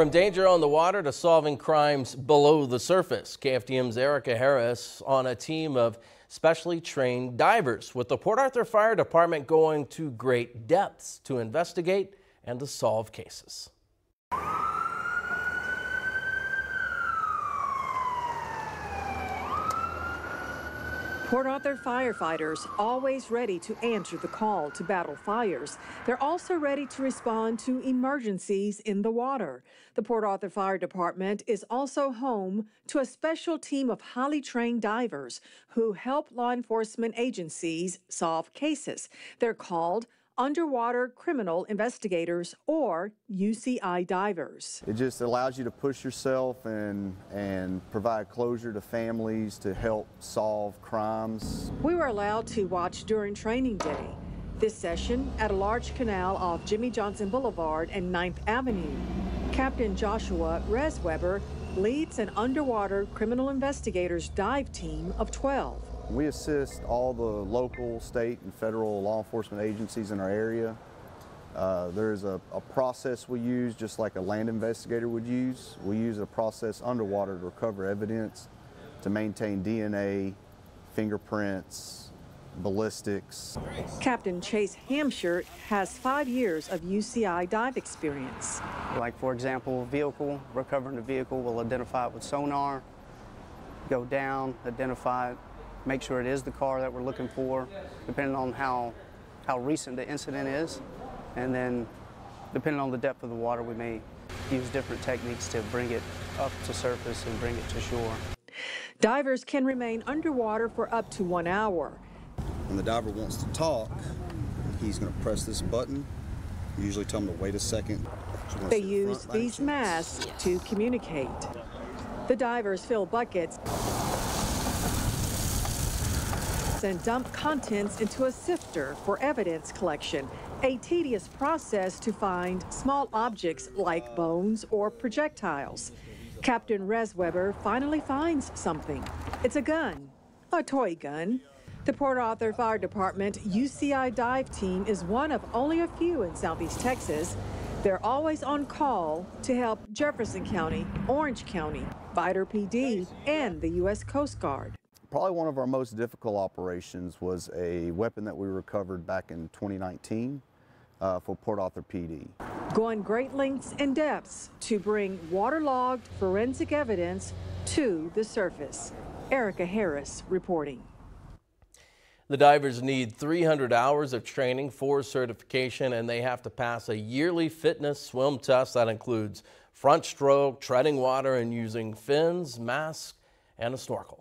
From danger on the water to solving crimes below the surface, KFDM's Erica Harris on a team of specially trained divers with the Port Arthur Fire Department going to great depths to investigate and to solve cases. Port Arthur firefighters always ready to answer the call to battle fires. They're also ready to respond to emergencies in the water. The Port Arthur Fire Department is also home to a special team of highly trained divers who help law enforcement agencies solve cases. They're called underwater criminal investigators or UCI divers. It just allows you to push yourself and, and provide closure to families to help solve crimes. We were allowed to watch during training day. This session at a large canal off Jimmy Johnson Boulevard and 9th Avenue. Captain Joshua Resweber leads an underwater criminal investigators dive team of 12. We assist all the local, state, and federal law enforcement agencies in our area. Uh, there's a, a, process we use just like a land investigator would use. We use a process underwater to recover evidence, to maintain DNA, fingerprints, ballistics. Captain Chase Hampshire has five years of UCI dive experience. Like for example, vehicle, recovering the vehicle, will identify it with sonar, go down, identify it, make sure it is the car that we're looking for, depending on how, how recent the incident is. And then depending on the depth of the water, we may use different techniques to bring it up to surface and bring it to shore. Divers can remain underwater for up to one hour. When the diver wants to talk, he's going to press this button. usually tell him to wait a second. They use these masks to communicate. The divers fill buckets and dump contents into a sifter for evidence collection, a tedious process to find small objects like bones or projectiles. Captain Resweber finally finds something. It's a gun, a toy gun. The Port Arthur Fire Department UCI dive team is one of only a few in Southeast Texas. They're always on call to help Jefferson County, Orange County, Vidor PD, and the U.S. Coast Guard. Probably one of our most difficult operations was a weapon that we recovered back in 2019 uh, for Port Arthur PD. Going great lengths and depths to bring waterlogged forensic evidence to the surface. Erica Harris reporting. The divers need 300 hours of training for certification and they have to pass a yearly fitness swim test that includes front stroke, treading water and using fins, masks, and a snorkel.